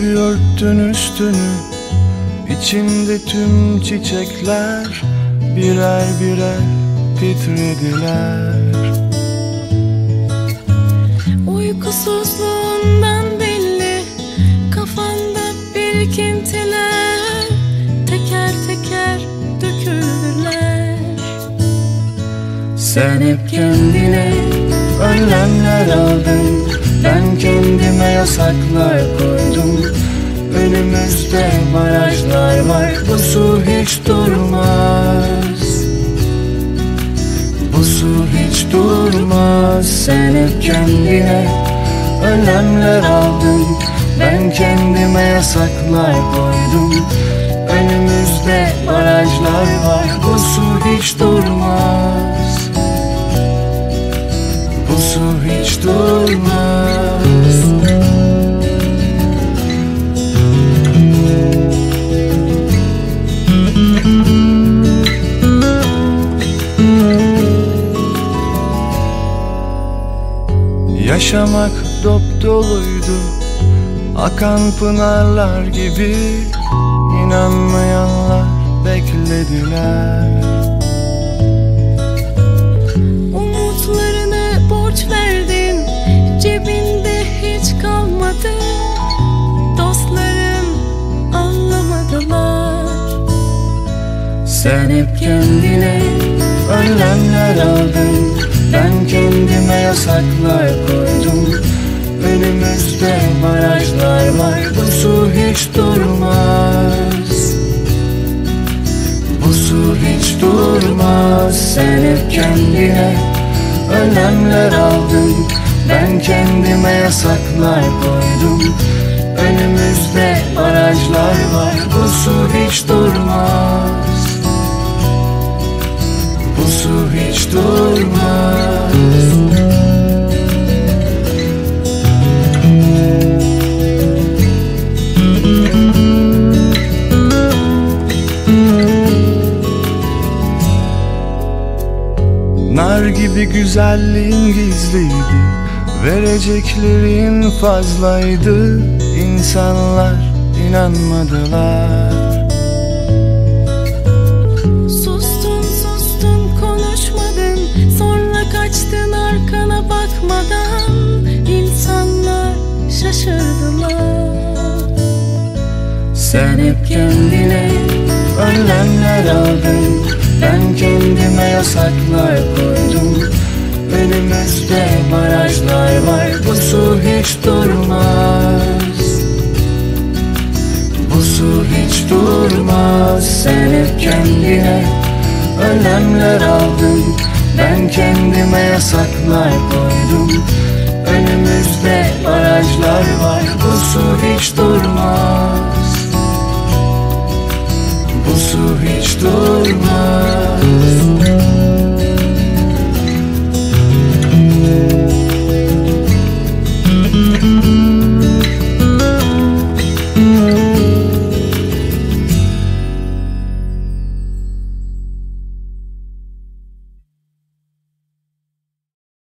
Örttün üstünü içinde tüm çiçekler Birer birer titrediler. Uykusuzluğundan belli Kafanda birikintiler Teker teker döküldüler. Sen hep kendine önlemler aldın Ben kendime yasaklar koydum Önümüzde barajlar var Bu su hiç durmaz. Bu su hiç durmaz Sen hep kendine önlemler aldın. Ben kendime yasaklar koydum Önümüzde barajlar var Bu su hiç durmaz Yaşamak dop doluydu. Akan pınarlar gibi inanmayanlar beklediler. Umutlarını borç verdin Cebinde hiç kalmadı. Dostlarım anlamadılar. Sen hep kendine önlemler aldın Ben kendime yasaklar koydum. Önümüzde barajlar var. Bu su hiç durmaz. Bu su hiç durmaz. Sen hep kendine önlemler aldın. Ben kendime yasaklar koydum. Önümüzde barajlar var. Bu su hiç durmaz Nar gibi güzelliğin gizliydi Vereceklerin fazlaydı. İnsanlar inanmadılar. Sustun sustun konuşmadın Sonra kaçtın arkana bakmadan. İnsanlar şaşırdılar. Sen hep kendine Önüme yasaklar koydum. Önümüzde barajlar var. Bu su hiç durmaz. Bu su hiç durmaz. Sen hep kendine önlemler aldın. Ben kendime yasaklar koydum. Önümüzde barajlar var. Bu su hiç durmaz. Bu su hiç durmaz.